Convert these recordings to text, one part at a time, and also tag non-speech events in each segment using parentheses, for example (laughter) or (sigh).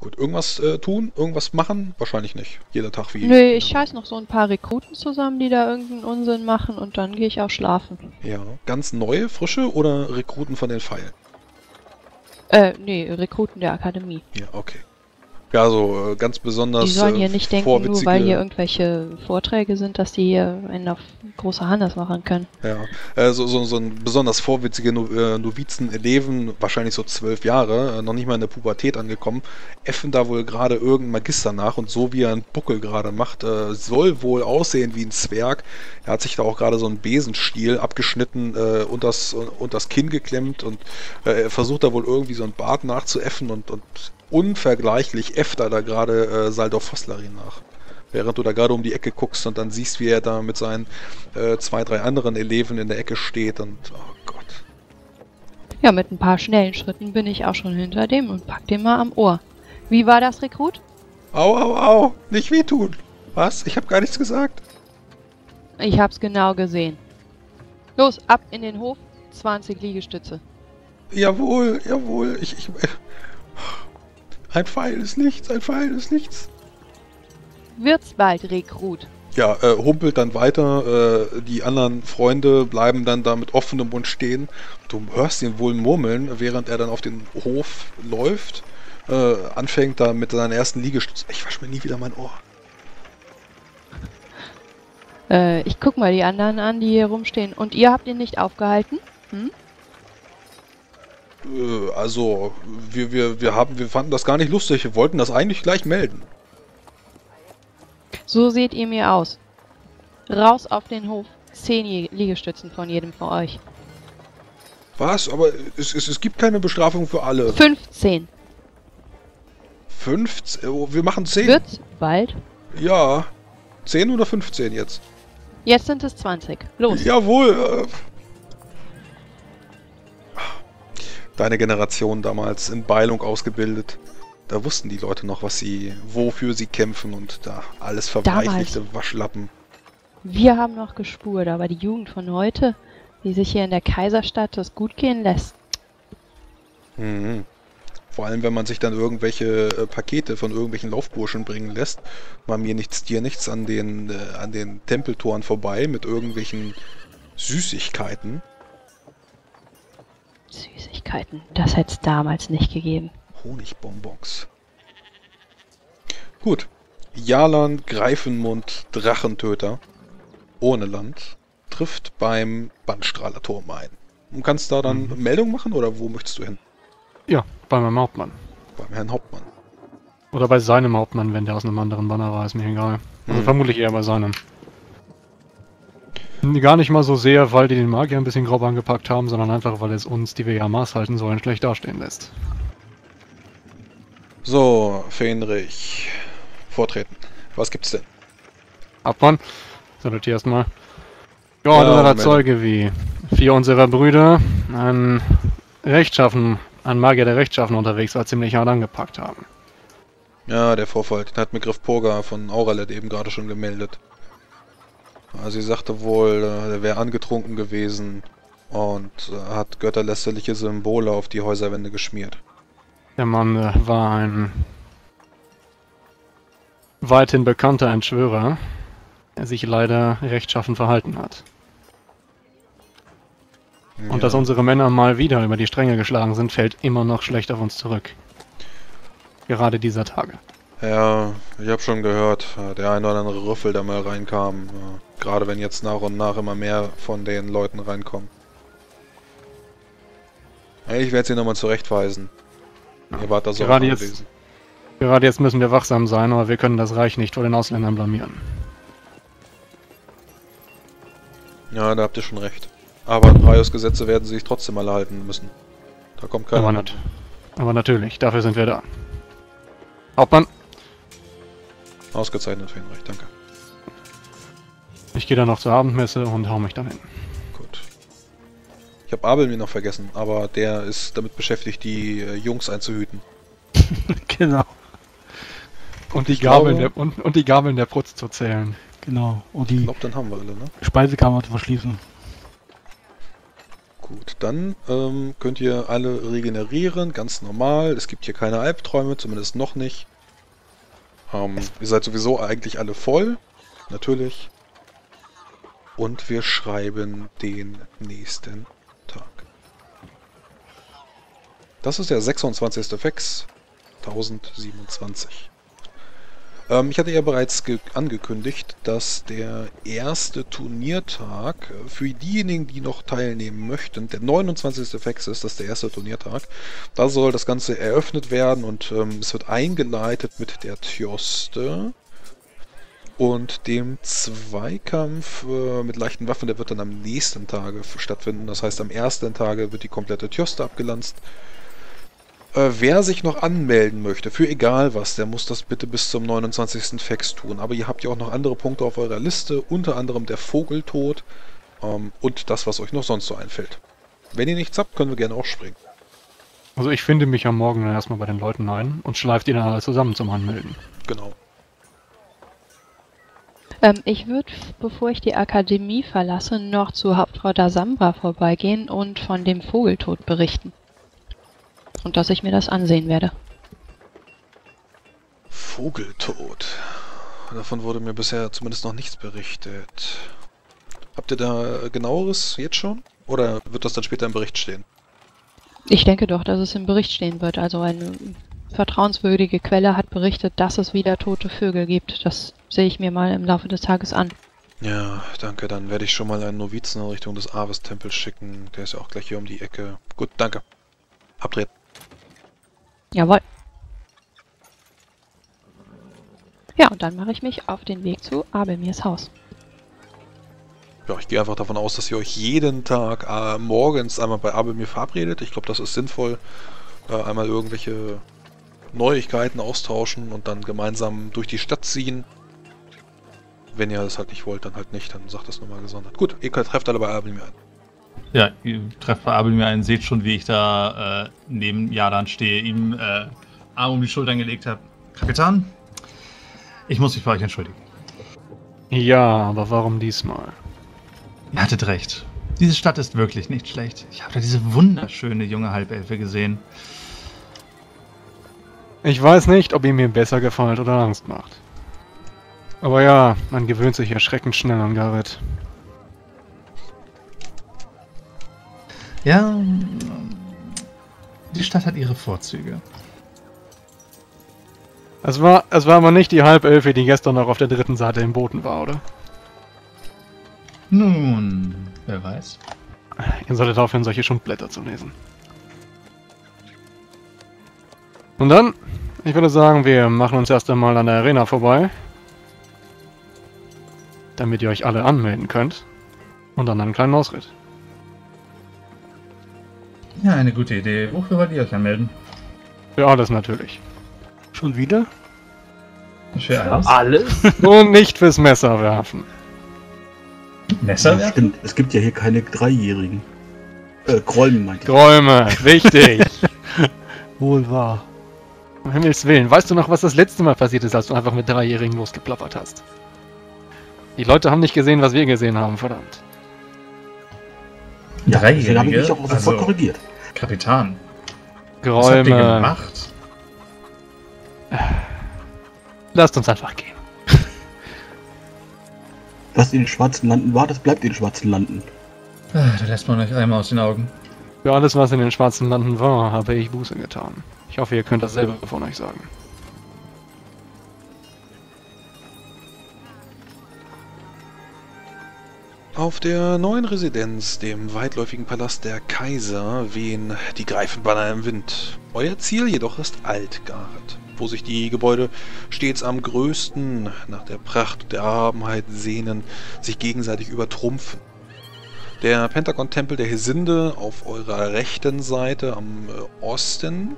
Gut, irgendwas äh, tun, irgendwas machen? Wahrscheinlich nicht. Jeder Tag wie. Nö, ich scheiß noch so ein paar Rekruten zusammen, die da irgendeinen Unsinn machen und dann gehe ich auch schlafen. Ja. Ganz neue, frische oder Rekruten von den Pfeilen? Äh, nee, Rekruten der Akademie. Ja, okay. Ja, so äh, ganz besonders. Die sollen äh, hier nicht denken, nur weil hier irgendwelche Vorträge sind, dass die hier einen auf große Hannes machen können. Ja, äh, so, so, so ein besonders vorwitzige no äh, Novizen-Eleven, wahrscheinlich so zwölf Jahre, äh, noch nicht mal in der Pubertät angekommen, äffen da wohl gerade irgendein Magister nach und so wie er einen Buckel gerade macht, äh, soll wohl aussehen wie ein Zwerg. Er hat sich da auch gerade so einen Besenstiel abgeschnitten, äh, unters, unters Kinn geklemmt und versucht da wohl irgendwie so einen Bart nachzuäffen und, und unvergleichlich äfft er da gerade äh, Saldor Fosslerin nach. Während du da gerade um die Ecke guckst und dann siehst, wie er da mit seinen äh, zwei, drei anderen Eleven in der Ecke steht und oh Gott. Ja, mit ein paar schnellen Schritten bin ich auch schon hinter dem und pack den mal am Ohr. Wie war das, Rekrut? Au, au, au, nicht wehtun. Was? Ich habe gar nichts gesagt. Ich hab's genau gesehen. Los, ab in den Hof, 20 Liegestütze. Jawohl, jawohl, ich, ich äh, ein Pfeil ist nichts, ein Pfeil ist nichts. Wird's bald, Rekrut. Ja, äh, humpelt dann weiter, äh, die anderen Freunde bleiben dann da mit offenem Mund stehen. Du hörst ihn wohl murmeln, während er dann auf den Hof läuft, äh, anfängt da mit seinen ersten Liegestützen. Ich wasch mir nie wieder mein Ohr. Äh, ich guck mal die anderen an, die hier rumstehen. Und ihr habt ihn nicht aufgehalten? Hm? Äh, also, wir, wir, wir, haben, wir fanden das gar nicht lustig. Wir wollten das eigentlich gleich melden. So seht ihr mir aus. Raus auf den Hof. 10 Je- Liegestützen von jedem von euch. Was? Aber es, es, es gibt keine Bestrafung für alle. 15. 15? Oh, wir machen 10. Wird's bald? Ja. 10 oder 15 jetzt? Jetzt sind es 20. Los. Jawohl. Äh. Deine Generation damals in Beilung ausgebildet. Da wussten die Leute noch, was sie, wofür sie kämpfen und da alles verweichlichte Waschlappen. Wir haben noch gespurt, aber die Jugend von heute, die sich hier in der Kaiserstadt das gut gehen lässt. Mhm. Vor allem, wenn man sich dann irgendwelche äh, Pakete von irgendwelchen Laufburschen bringen lässt, mal mir nichts, dir nichts an den, äh, an den Tempeltoren vorbei mit irgendwelchen Süßigkeiten. Süßigkeiten, das hätte es damals nicht gegeben. Honigbonbons. Gut. Jalan Greifenmund Drachentöter ohne Land trifft beim Bandstrahlerturm ein. Und kannst da dann Meldung machen oder wo möchtest du hin? Ja, bei meinem Hauptmann. Beim Herrn Hauptmann. Oder bei seinem Hauptmann, wenn der aus einem anderen Banner war, ist mir egal. Also Mhm. vermutlich eher bei seinem. Gar nicht mal so sehr, weil die den Magier ein bisschen grob angepackt haben, sondern einfach, weil es uns, die wir ja Maß halten sollen, schlecht dastehen lässt. So, Fenrich. Vortreten. Was gibt's denn? Hauptmann, salut hier erstmal. Ja, Geordneter Moment. Zeuge wie vier unserer Brüder ein Rechtschaffen, ein Magier der Rechtschaffen unterwegs war, ziemlich hart angepackt haben. Ja, der Vorfall, den hat mir Griff Purga von Auralet eben gerade schon gemeldet. Also sie sagte wohl, äh, er wäre angetrunken gewesen und äh, hat götterlästerliche Symbole auf die Häuserwände geschmiert. Der Mann äh, war ein weithin bekannter Entschwörer, der sich leider rechtschaffen verhalten hat. Und dass unsere Männer mal wieder über die Stränge geschlagen sind, fällt immer noch schlecht auf uns zurück. Gerade dieser Tage. Ja, ich habe schon gehört, der ein oder andere Rüffel, der mal reinkam. Gerade wenn jetzt nach und nach immer mehr von den Leuten reinkommen. Ich werde sie nochmal zurechtweisen. Ihr wart da so Gerade jetzt- gewesen. Gerade jetzt müssen wir wachsam sein, aber wir können das Reich nicht vor den Ausländern blamieren. Ja, da habt ihr schon recht. Aber Raios Gesetze werden sie sich trotzdem alle halten müssen. Da kommt keiner. Aber, nat aber natürlich, dafür sind wir da. Hauptmann, Ausgezeichnet, Fenrich, danke. Ich gehe dann noch zur Abendmesse und hau mich dann hin. Gut. Ich habe Abel mir noch vergessen, aber der ist damit beschäftigt, die äh, Jungs einzuhüten. (laughs) Genau, Und die, Ich glaube- Gabeln der, und, und die Gabeln der Prutz zu zählen. genau. Und Ich die glaube, dann haben wir alle, ne? Speisekammer zu verschließen. Gut, dann ähm, könnt ihr alle regenerieren, ganz normal. Es gibt hier keine Albträume, zumindest noch nicht. Ähm, ihr seid sowieso eigentlich alle voll, natürlich. Und wir schreiben den nächsten Tag. Das ist der 26. Fex 1027. Ähm, ich hatte ja bereits angekündigt, dass der erste Turniertag für diejenigen, die noch teilnehmen möchten, der 29. Fex ist, das der erste Turniertag. Da soll das Ganze eröffnet werden und ähm, es wird eingeleitet mit der Tjoste und dem Zweikampf äh, mit leichten Waffen, der wird dann am nächsten Tage stattfinden. Das heißt, am ersten Tage wird die komplette Tjoste abgelanzt. Äh, wer sich noch anmelden möchte, für egal was, der muss das bitte bis zum 29. Fex tun. Aber ihr habt ja auch noch andere Punkte auf eurer Liste, unter anderem der Vogeltod ähm, und das, was euch noch sonst so einfällt. Wenn ihr nichts habt, können wir gerne auch springen. Also ich finde mich am Morgen dann erstmal bei den Leuten ein und schleift die dann alle zusammen zum Anmelden. Genau. Ähm, ich würde, bevor ich die Akademie verlasse, noch zu Hauptfrau Dasambra vorbeigehen und von dem Vogeltod berichten und dass ich mir das ansehen werde. Vogeltod. Davon wurde mir bisher zumindest noch nichts berichtet. Habt ihr da genaueres jetzt schon? Oder wird das dann später im Bericht stehen? Ich denke doch, dass es im Bericht stehen wird. Also eine vertrauenswürdige Quelle hat berichtet, dass es wieder tote Vögel gibt. Das sehe ich mir mal im Laufe des Tages an. Ja, danke. Dann werde ich schon mal einen Novizen in Richtung des Aves-Tempels schicken. Der ist ja auch gleich hier um die Ecke. Gut, danke. Abtreten. Jawohl. Ja, und dann mache ich mich auf den Weg zu Abelmirs Haus. Ja, ich gehe einfach davon aus, dass ihr euch jeden Tag äh, morgens einmal bei Abelmir verabredet. Ich glaube, das ist sinnvoll. Äh, einmal irgendwelche Neuigkeiten austauschen und dann gemeinsam durch die Stadt ziehen. Wenn ihr das halt nicht wollt, dann halt nicht. Dann sagt das nochmal gesondert. Gut, ihr trefft alle bei Abelmir ein. Ja, ihr trefft bei Abel mir ein, seht schon, wie ich da äh, neben Jadan stehe, ihm äh, Arm um die Schultern gelegt habe. Kapitän, ich muss mich bei euch entschuldigen. Ja, aber warum diesmal? Ihr hattet recht. Diese Stadt ist wirklich nicht schlecht. Ich habe da diese wunderschöne junge Halbelfe gesehen. Ich weiß nicht, ob ihr mir besser gefällt oder Angst macht. Aber ja, man gewöhnt sich erschreckend schnell an Garrett. Ja, die Stadt hat ihre Vorzüge. Es war, es war aber nicht die Halbelfe, die gestern noch auf der dritten Seite im Boden war, oder? Nun, wer weiß. Ihr solltet aufhören, solche Schundblätter zu lesen. Und dann, ich würde sagen, wir machen uns erst einmal an der Arena vorbei. Damit ihr euch alle anmelden könnt. Und dann einen kleinen Ausritt. Ja, eine gute Idee. Wofür wollt ihr euch anmelden? Für alles natürlich. Schon wieder? Für alles? Alles? (laughs) Und nicht fürs Messer werfen. Messer Ja, stimmt. Es gibt ja hier keine Dreijährigen. Äh, Gräume meinte ich. Träume, wichtig. (laughs) Wohl wahr. Um Himmels Willen. Weißt du noch, was das letzte Mal passiert ist, als du einfach mit Dreijährigen losgeplappert hast? Die Leute haben nicht gesehen, was wir gesehen haben, verdammt. Ja, deswegen habe ich Dreijährige? mich auch sofort Also- korrigiert. Kapitän, was habt ihr gemacht? Lasst uns einfach gehen. Was in den schwarzen Landen war, das bleibt in den schwarzen Landen. Ah, Da lässt man euch einmal aus den Augen. Für alles, was in den schwarzen Landen war, habe ich Buße getan. Ich hoffe, ihr könnt dasselbe von euch sagen. Auf der neuen Residenz, dem weitläufigen Palast der Kaiser, wehen die Greifenbanner im Wind. Euer Ziel jedoch ist Altgard, wo sich die Gebäude stets am größten, nach der Pracht der Erhabenheit sehnen, sich gegenseitig übertrumpfen. Der Pentagon-Tempel der Hesinde auf eurer rechten Seite am äh, Osten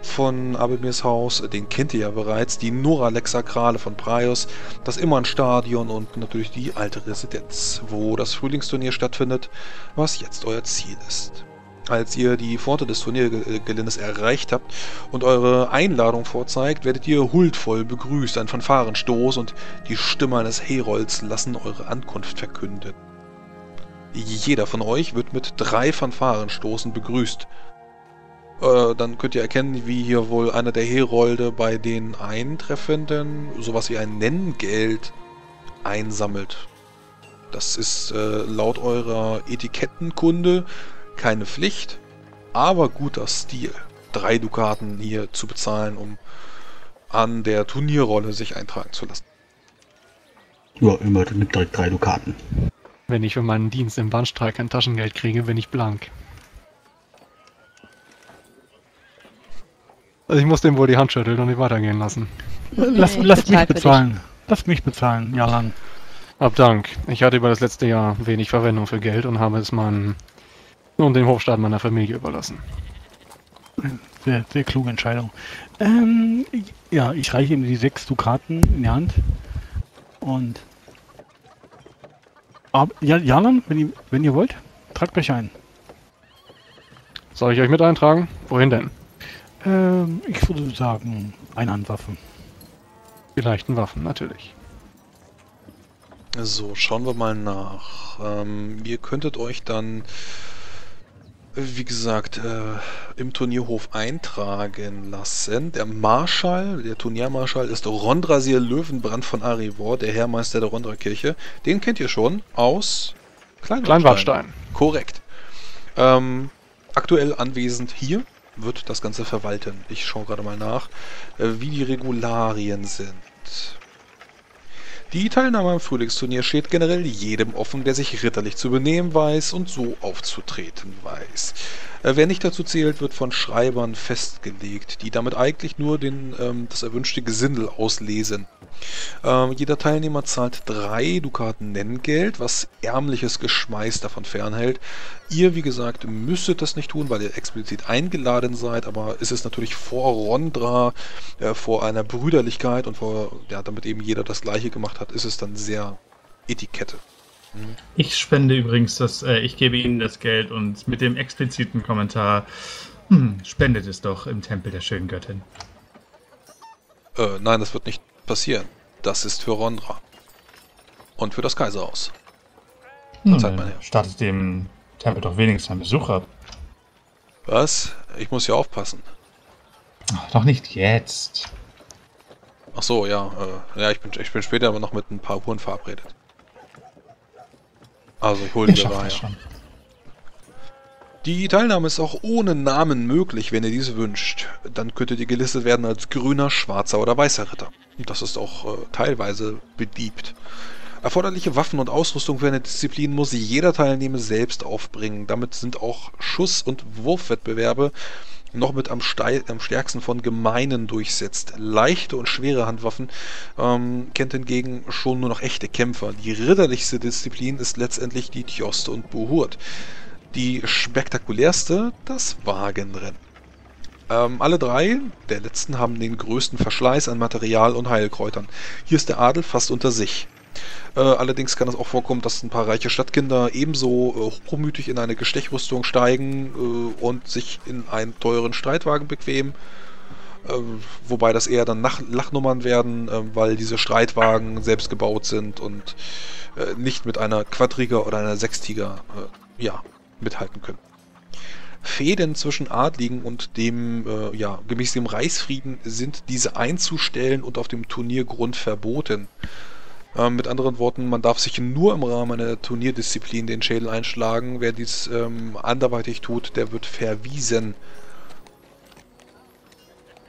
von Abelmirs Haus, den kennt ihr ja bereits, die Noralex-Sakrale von Praios, das Immern-Stadion und natürlich die alte Residenz, wo das Frühlingsturnier stattfindet, was jetzt euer Ziel ist. Als ihr die Pforte des Turniergeländes erreicht habt und eure Einladung vorzeigt, werdet ihr huldvoll begrüßt. Ein Fanfarenstoß und die Stimme eines Herolds lassen eure Ankunft verkünden. Jeder von euch wird mit drei Fanfarenstoßen begrüßt. Äh, dann könnt ihr erkennen, wie hier wohl einer der Herolde bei den Eintreffenden sowas wie ein Nenngeld einsammelt. Das ist äh, laut eurer Etikettenkunde keine Pflicht, aber guter Stil. Drei Dukaten hier zu bezahlen, um an der Turnierrolle sich eintragen zu lassen. Ja, immer mit direkt drei Dukaten. Wenn ich für meinen Dienst im Bahnstreik ein Taschengeld kriege, bin ich blank. Also ich muss dem wohl die Hand schütteln und nicht weitergehen lassen. Lass, Nee, ich lass mich bezahlen. Lass mich bezahlen, ja lang. Ab Dank. Ich hatte über das letzte Jahr wenig Verwendung für Geld und habe es meinem und dem Hofstaat meiner Familie überlassen. Sehr, sehr kluge Entscheidung. Ähm, ja, ich reiche ihm die sechs Dukaten in die Hand. Und. Aber, ja, Jalan, wenn ihr, wenn ihr wollt, tragt euch ein. Soll ich euch mit eintragen? Wohin denn? Ähm, ich würde sagen, ein Handwaffen. Die leichten Waffen, natürlich. So, schauen wir mal nach. Ähm, ihr könntet euch dann, wie gesagt, äh, im Turnierhof eintragen lassen. Der Marschall, der Turniermarschall ist Rondrasir Löwenbrand von Arivor, der Herrmeister der Rondra-Kirche. Den kennt ihr schon aus. Kleinwadstein. Korrekt. Ähm, aktuell anwesend hier wird das Ganze verwalten. Ich schaue gerade mal nach, äh, wie die Regularien sind. Die Teilnahme am Frühlingsturnier steht generell jedem offen, der sich ritterlich zu benehmen weiß und so aufzutreten weiß. Äh, wer nicht dazu zählt, wird von Schreibern festgelegt, die damit eigentlich nur den, ähm, das erwünschte Gesindel auslesen. Ähm, jeder Teilnehmer zahlt drei Dukaten Nenngeld, was ärmliches Geschmeiß davon fernhält. Ihr, wie gesagt, müsstet das nicht tun, weil ihr explizit eingeladen seid, aber es ist natürlich vor Rondra, äh, vor einer Brüderlichkeit und vor, ja, damit eben jeder das Gleiche gemacht hat, ist es dann sehr Etikette. Ich spende übrigens das, äh, ich gebe Ihnen das Geld und mit dem expliziten Kommentar, hm, spendet es doch im Tempel der schönen Göttin. Äh, nein, das wird nicht passieren. Das ist für Rondra. Und für das Kaiserhaus. Nun, Zeit mal her. startet dem Tempel doch wenigstens einen Besuch ab. Was? Ich muss hier aufpassen. Ach, doch nicht jetzt. Ach so, ja. Äh, ja, ich bin, ich bin später aber noch mit ein paar Huren verabredet. Also ich hole Ich die schon. Die Teilnahme ist auch ohne Namen möglich, wenn ihr dies wünscht. Dann könntet ihr gelistet werden als grüner, schwarzer oder weißer Ritter. Das ist auch äh, teilweise beliebt. Erforderliche Waffen und Ausrüstung für eine Disziplin muss jeder Teilnehmer selbst aufbringen. Damit sind auch Schuss- und Wurfwettbewerbe noch mit am, am stärksten von Gemeinen durchsetzt. Leichte und schwere Handwaffen ähm, kennt hingegen schon nur noch echte Kämpfer. Die ritterlichste Disziplin ist letztendlich die Tjoste und Buhurt. Die spektakulärste, das Wagenrennen. Ähm, alle drei der letzten haben den größten Verschleiß an Material und Heilkräutern. Hier ist der Adel fast unter sich. Äh, allerdings kann es auch vorkommen, dass ein paar reiche Stadtkinder ebenso äh, hochmütig in eine Gestechrüstung steigen äh, und sich in einen teuren Streitwagen bequemen. Äh, wobei das eher dann Nach Lachnummern werden, äh, weil diese Streitwagen selbst gebaut sind und äh, nicht mit einer Quadriga oder einer Sechstiger äh, ja, mithalten können. Fäden zwischen Adligen und dem, äh, ja, gemäß dem Reichsfrieden sind diese einzustellen und auf dem Turniergrund verboten. Ähm, mit anderen Worten, man darf sich nur im Rahmen einer Turnierdisziplin den Schädel einschlagen. Wer dies ähm, anderweitig tut, der wird verwiesen.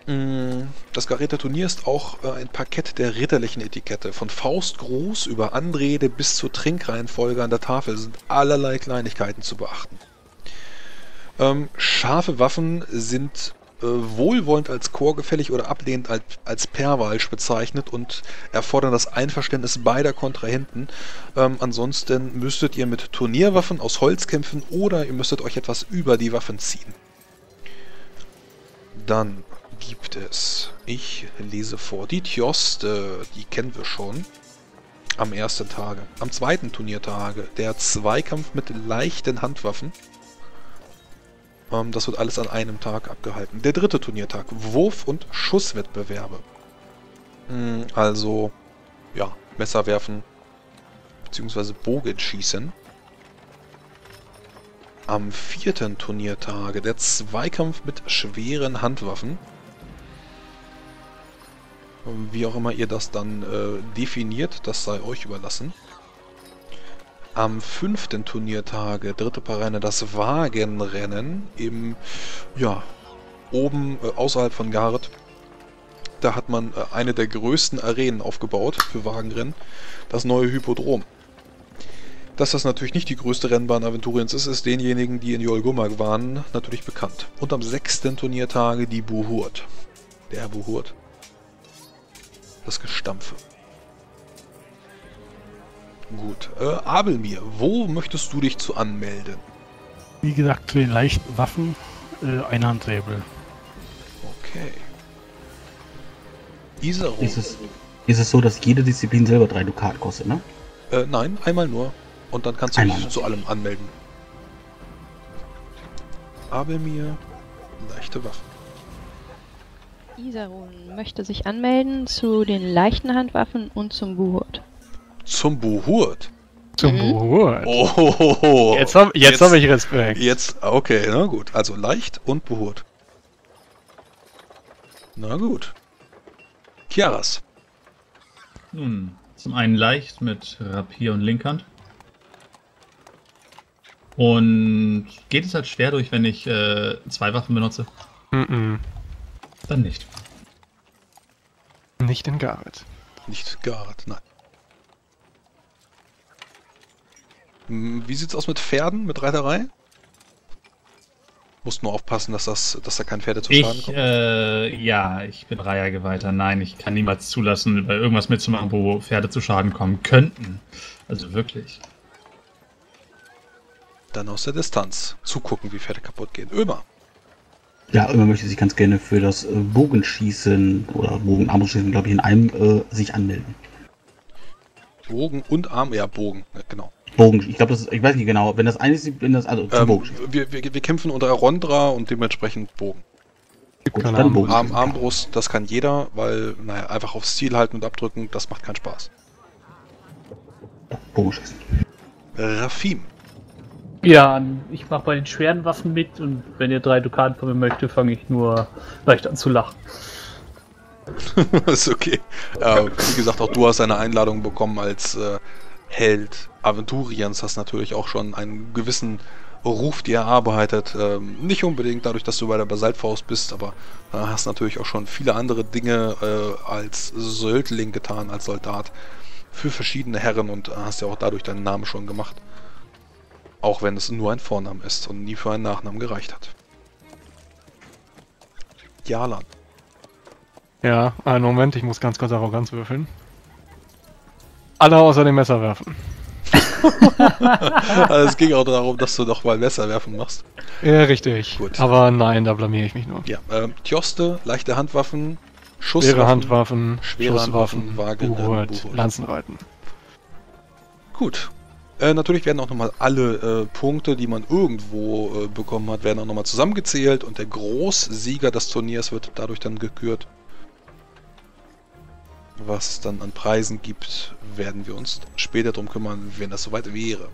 Mm, Das Garete Turnier ist auch äh, ein Parkett der ritterlichen Etikette. Von Faustgroß über Anrede bis zur Trinkreihenfolge an der Tafel sind allerlei Kleinigkeiten zu beachten. Ähm, scharfe Waffen sind äh, wohlwollend als chorgefällig oder ablehnend als, als Perwalsch bezeichnet und erfordern das Einverständnis beider Kontrahenten. Ähm, ansonsten müsstet ihr mit Turnierwaffen aus Holz kämpfen oder ihr müsstet euch etwas über die Waffen ziehen. Dann gibt es, ich lese vor, die Tjoste, die kennen wir schon. Am ersten Tage. Am zweiten Turniertage der Zweikampf mit leichten Handwaffen. Ähm, das wird alles an einem Tag abgehalten. Der dritte Turniertag. Wurf- und Schusswettbewerbe. Mm, Also, ja, Messer werfen, beziehungsweise Bogenschießen. Am vierten Turniertage der Zweikampf mit schweren Handwaffen. Wie auch immer ihr das dann äh, definiert, das sei euch überlassen. Am fünften Turniertage, dritte Parane, das Wagenrennen im, ja, oben äh, außerhalb von Gareth. Da hat man äh, eine der größten Arenen aufgebaut für Wagenrennen, das neue Hypodrom. Dass das natürlich nicht die größte Rennbahn Aventuriens ist, ist denjenigen, die in Jolgumag waren, natürlich bekannt. Und am sechsten Turniertage die Buhurt. Der Buhurt. Das Gestampfe. Gut. Äh, Abelmir, wo möchtest du dich zu anmelden? Wie gesagt, zu den leichten Waffen, äh, Einhandsäbel. Okay. Isaro. Ist es, ist es so, dass jede Disziplin selber drei Dukat kostet, ne? Äh, nein, einmal nur. Und dann kannst du Einmal dich nur. zu allem anmelden. Abelmir, leichte Waffen. Isarun möchte sich anmelden zu den leichten Handwaffen und zum Buhurt. Zum Buhurt. Zum Mhm. Buhurt. Oh, Jetzt habe jetzt hab ich Respekt. Jetzt, okay, na gut. Also leicht und Buhurt. Na gut. Chiaras. Nun, zum einen leicht mit Rapier und Linkhand. Und geht es halt schwer durch, wenn ich äh, zwei Waffen benutze? Mhm. Dann nicht. Nicht in Gareth. Nicht Gareth, nein. Hm, Wie sieht's aus mit Pferden, mit Reiterei? Musst nur aufpassen, dass, das, dass da kein Pferde zu Schaden Ich, kommen. äh, ja, ich bin Reihergeweihter. Nein, ich kann niemals zulassen, bei irgendwas mitzumachen, wo Pferde zu Schaden kommen könnten. Also wirklich. Dann aus der Distanz zugucken, wie Pferde kaputt gehen. Ömer. Ja, immer möchte sich ganz gerne für das äh, Bogenschießen oder Bogenarmbrustschießen, glaube ich, in einem äh, sich anmelden. Bogen und Arm, ja, Bogen, ja, genau. Bogen, ich glaube, das ist, ich weiß nicht genau, wenn das eine ist, wenn das, also zum Ähm, Bogenschießen. wir, wir, wir kämpfen unter Arondra und dementsprechend Bogen. Gibt Gut, Ahnung. Bogen. Arm, Armbrust, das kann jeder, weil, naja, einfach aufs Ziel halten und abdrücken, das macht keinen Spaß. Bogenschießen. Rafim. Ja, ich mache bei den schweren Waffen mit und wenn ihr drei Dukaten von mir möchtet, fange ich nur leicht an zu lachen. (laughs) ist okay. Äh, wie gesagt, auch du hast eine Einladung bekommen als äh, Held Aventuriens, hast natürlich auch schon einen gewissen Ruf dir erarbeitet. Ähm, nicht unbedingt dadurch, dass du bei der Basaltfaust bist, aber äh, hast natürlich auch schon viele andere Dinge äh, als Söldling getan, als Soldat für verschiedene Herren und hast ja auch dadurch deinen Namen schon gemacht. Auch wenn es nur ein Vorname ist und nie für einen Nachnamen gereicht hat. Jalan. Ja, einen Moment, ich muss ganz kurz Arroganz würfeln. Alle außer dem Messer werfen. (laughs) also es ging auch darum, dass du doch mal Messer werfen machst. Ja, richtig. Gut. Aber nein, da blamier ich mich nur. Ja, ähm, Tjoste, leichte Handwaffen, Schusswaffen, Schwere Handwaffen, schwere Schusswaffen, Handwaffen, Wagen, Buhurt. Lanzenreiten. Gut. Äh, natürlich werden auch nochmal alle äh, Punkte, die man irgendwo äh, bekommen hat, werden auch nochmal zusammengezählt und der Großsieger des Turniers wird dadurch dann gekürt. Was es dann an Preisen gibt, werden wir uns später drum kümmern, wenn das soweit wäre.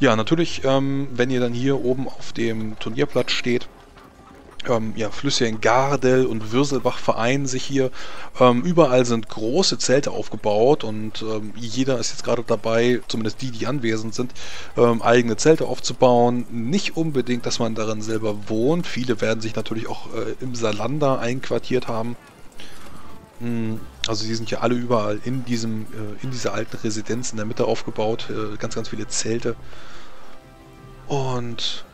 Ja, natürlich, ähm, wenn ihr dann hier oben auf dem Turnierplatz steht, ähm, ja, Flüsschen Gardel und Würselbach vereinen sich hier. Ähm, überall sind große Zelte aufgebaut und ähm, jeder ist jetzt gerade dabei, zumindest die, die anwesend sind, ähm, eigene Zelte aufzubauen. Nicht unbedingt, dass man darin selber wohnt. Viele werden sich natürlich auch äh, im Salander einquartiert haben. Mm, Also die sind ja alle überall in diesem, äh, in dieser alten Residenz in der Mitte aufgebaut. Äh, ganz, ganz viele Zelte. Und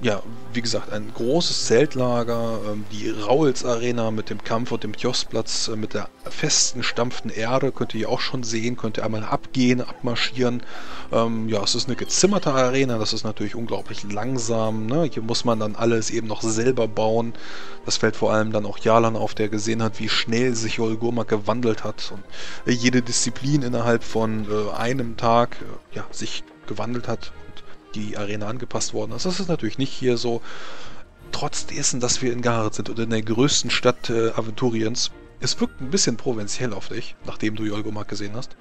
ja, wie gesagt, ein großes Zeltlager, ähm, die Rauls Arena mit dem Kampf und dem Kioskplatz äh, mit der festen, stampften Erde könnt ihr auch schon sehen, könnt ihr einmal abgehen, abmarschieren. Ähm, ja, es ist eine gezimmerte Arena, das ist natürlich unglaublich langsam. Ne? Hier muss man dann alles eben noch selber bauen. Das fällt vor allem dann auch Jalan auf, der gesehen hat, wie schnell sich Olgurmak gewandelt hat und äh, jede Disziplin innerhalb von äh, einem Tag äh, ja, sich gewandelt hat die Arena angepasst worden ist. Das ist natürlich nicht hier so. Trotz dessen, dass wir in Gareth sind und in der größten Stadt äh, Aventuriens, es wirkt ein bisschen provinziell auf dich, nachdem du Jolgomark gesehen hast.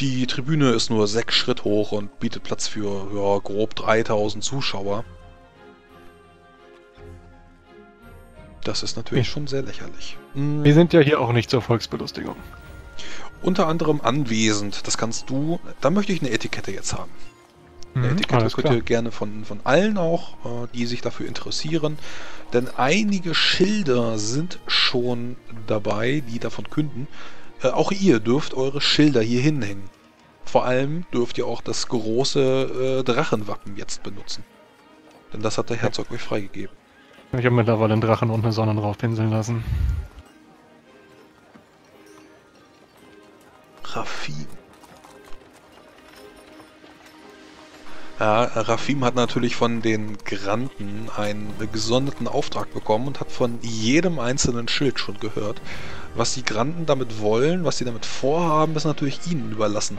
Die Tribüne ist nur sechs Schritt hoch und bietet Platz für ja, grob 3000 Zuschauer. Das ist natürlich Hm. schon sehr lächerlich. Mm, Wir sind ja hier auch nicht zur Volksbelustigung. Unter anderem anwesend, das kannst du. Da möchte ich eine Etikette jetzt haben. Mhm, Etikette könnt ihr gerne von, von allen auch, äh, die sich dafür interessieren. Denn einige Schilder sind schon dabei, die davon künden. Äh, auch ihr dürft eure Schilder hier hinhängen. Vor allem dürft ihr auch das große äh, Drachenwappen jetzt benutzen. Denn das hat der Herzog euch freigegeben. Ich habe mittlerweile einen Drachen und eine Sonne drauf pinseln lassen. Rafim. Ja, Rafim hat natürlich von den Granten einen gesonderten Auftrag bekommen und hat von jedem einzelnen Schild schon gehört. Was die Granten damit wollen, was sie damit vorhaben, ist natürlich ihnen überlassen.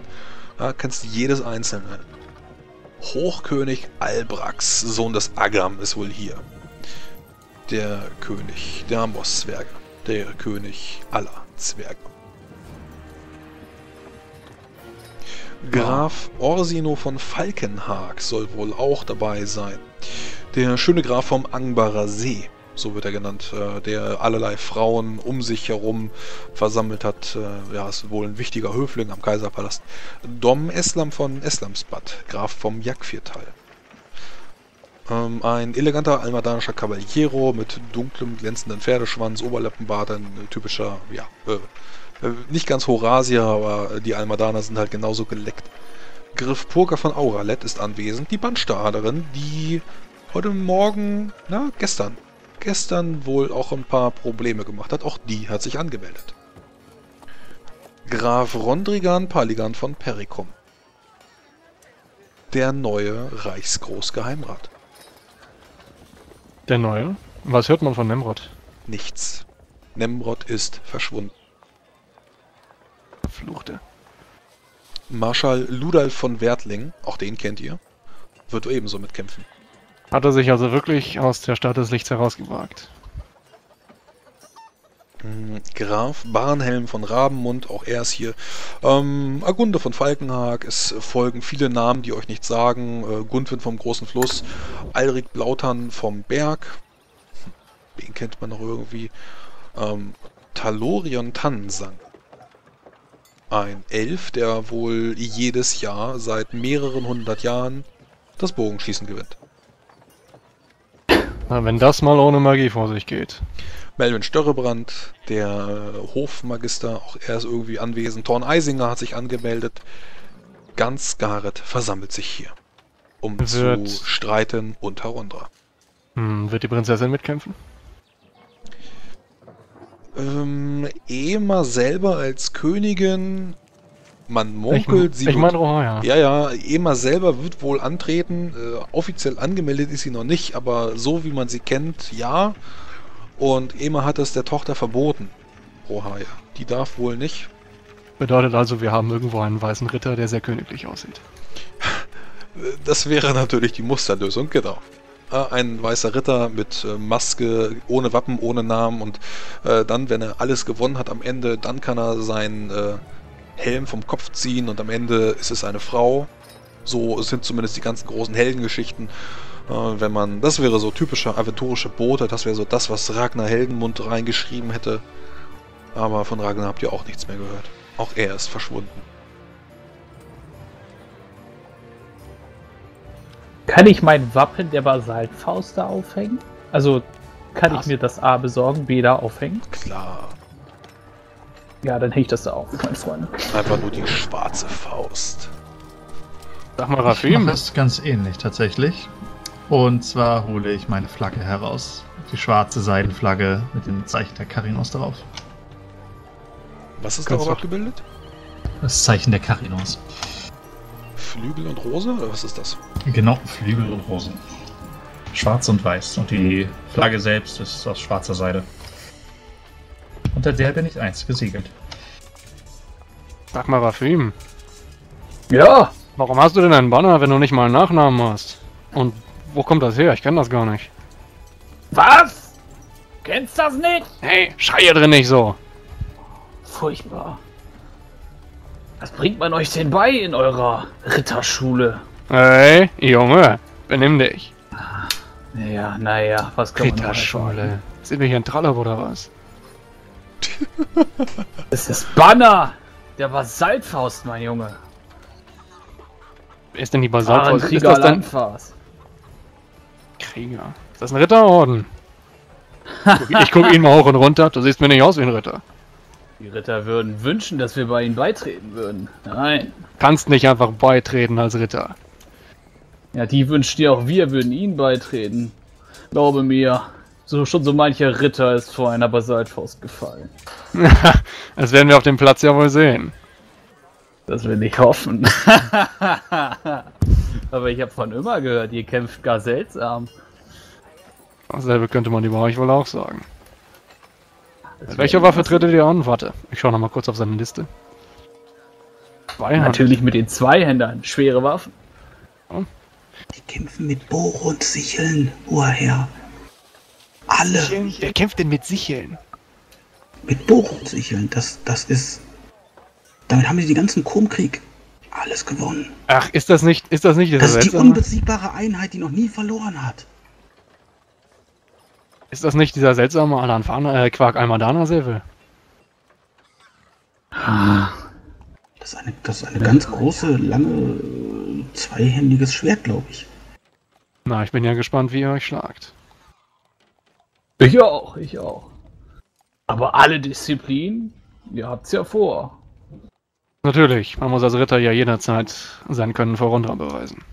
Ja, kennst jedes einzelne. Hochkönig Albrax, Sohn des Agam, ist wohl hier. Der König der Amos-Zwerge. Der König aller Zwerge. Graf Orsino von Falkenhaag soll wohl auch dabei sein. Der schöne Graf vom Angbarer See, so wird er genannt, äh, der allerlei Frauen um sich herum versammelt hat. Äh, Ja, ist wohl ein wichtiger Höfling am Kaiserpalast. Dom Eslam von Eslamsbad, Graf vom Jagdviertal. Ähm, ein eleganter almadanischer Cavaliero mit dunklem, glänzenden Pferdeschwanz, Oberleppenbart, ein typischer, ja, äh, nicht ganz Horasier, aber die Almadaner sind halt genauso geleckt. Griff Purga von Auralet ist anwesend, die Bandstaderin, die heute Morgen, na, gestern, gestern wohl auch ein paar Probleme gemacht hat. Auch die hat sich angemeldet. Graf Rondrigan Paligan von Pericum. Der neue Reichsgroßgeheimrat. Der neue? Was hört man von Nemrod? Nichts. Nemrod ist verschwunden. Verfluchte. Marschall Ludolf von Wertling, auch den kennt ihr, wird ebenso mitkämpfen. Hat er sich also wirklich aus der Stadt des Lichts herausgewagt? Mm, Graf Barnhelm von Rabenmund, auch er ist hier. Ähm, Agunde von Falkenhag, es folgen viele Namen, die euch nichts sagen. Äh, Gundwin vom Großen Fluss, Alrik Blautern vom Berg. Hm, Den kennt man noch irgendwie. Ähm, Talorion Tannensang. Ein Elf, der wohl jedes Jahr seit mehreren hundert Jahren das Bogenschießen gewinnt. Na, wenn das mal ohne Magie vor sich geht. Melvin Störrebrand, der Hofmagister, auch er ist irgendwie anwesend. Thorn Eisinger hat sich angemeldet. Ganz Gareth versammelt sich hier, um Wird- zu streiten und Herondra. Hm, wird die Prinzessin mitkämpfen? Ähm, Ema selber als Königin, man munkelt, ich sie ich wird- meine, oh ja. Ja, ja, Ema selber wird wohl antreten. Äh, offiziell angemeldet ist sie noch nicht, aber so wie man sie kennt, ja. Und Ema hat es der Tochter verboten. Rohaya. Die darf wohl nicht. Bedeutet also, wir haben irgendwo einen weißen Ritter, der sehr königlich aussieht. (laughs) Das wäre natürlich die Musterlösung, genau. Äh, Ein weißer Ritter mit äh, Maske, ohne Wappen, ohne Namen und äh, dann, wenn er alles gewonnen hat am Ende, dann kann er seinen Helm vom Kopf ziehen und am Ende ist es eine Frau. So sind zumindest die ganzen großen Heldengeschichten. Wenn man, das wäre so typische aventurische Boote, das wäre so das, was Ragnar Heldenmund reingeschrieben hätte. Aber von Ragnar habt ihr auch nichts mehr gehört. Auch er ist verschwunden. Kann ich mein Wappen der Basaltfaust da aufhängen? Also kann Was? ich mir das A besorgen, B da aufhängen? Klar, Ja, dann hänge ich das da auf, mein Freund. einfach nur die schwarze Faust. Sag mal, Ich mache Rafim, es ganz ähnlich tatsächlich. Und zwar hole ich meine Flagge heraus. Die schwarze Seidenflagge mit dem Zeichen der Karinos drauf. Was ist darauf abgebildet? Das Zeichen der Karinos. Flügel und Rose oder was ist das? Genau, Flügel und Rosen. Schwarz und weiß. Und die Flagge selbst ist aus schwarzer Seide. Unter der bin ich eins gesegelt. sag mal, Rafim, Ja! warum hast du denn einen Banner, wenn du nicht mal einen Nachnamen hast? Und wo kommt das her? Ich kenne das gar nicht. Was? Kennst das nicht? Hey, schrei hier drin nicht so. Furchtbar. Was bringt man euch denn bei in eurer Ritterschule? Hey, Junge, benimm dich. Naja, naja, was kann man? Ritterschule. Sind wir hier in Trallop oder was? (laughs) Das ist das Banner der Basaltfaust, mein Junge. Wer ist denn die Basalfaust? Ist Ahrenkrieger das dann Landfass. Krieger? Ist das ein Ritterorden? ich guck ihn mal hoch und runter. Du siehst mir nicht aus wie ein Ritter. Die Ritter würden wünschen, dass wir bei ihnen beitreten würden. Nein. Kannst nicht einfach beitreten als Ritter. Ja, die wünschten ja auch, wir würden ihnen beitreten. Glaube mir, so schon so mancher Ritter ist vor einer Basaltfaust gefallen. (laughs) das werden wir auf dem Platz ja wohl sehen. Das will ich hoffen. (laughs) Aber ich habe von immer gehört, ihr kämpft gar seltsam. Dasselbe könnte man über euch wohl auch sagen. Welcher wär- Waffe tretet ihr an? Warte, ich schau noch mal kurz auf seine Liste. Zweihand. Natürlich mit den Zweihändern. Schwere Waffen. Die kämpfen mit Bohre und Sicheln, hoher Herr. Alle Wer kämpft denn mit Sicheln? mit Bohre und Sicheln. Das, das ist. Damit haben sie den ganzen Krummkrieg alles gewonnen. Ach, ist das nicht, ist das nicht Das ist die unbesiegbare Einheit, die noch nie verloren hat. Ist das nicht dieser seltsame Alan Fana, äh, Quark Almadana Säbel? Das ist eine, das ist eine ganz große, lange, zweihändiges Schwert, glaube ich. Na, ich bin ja gespannt, wie ihr euch schlagt. Ich auch, ich auch. Aber alle Disziplinen, ihr habt's ja vor. Natürlich, man muss als Ritter ja jederzeit sein Können vor Rundra beweisen.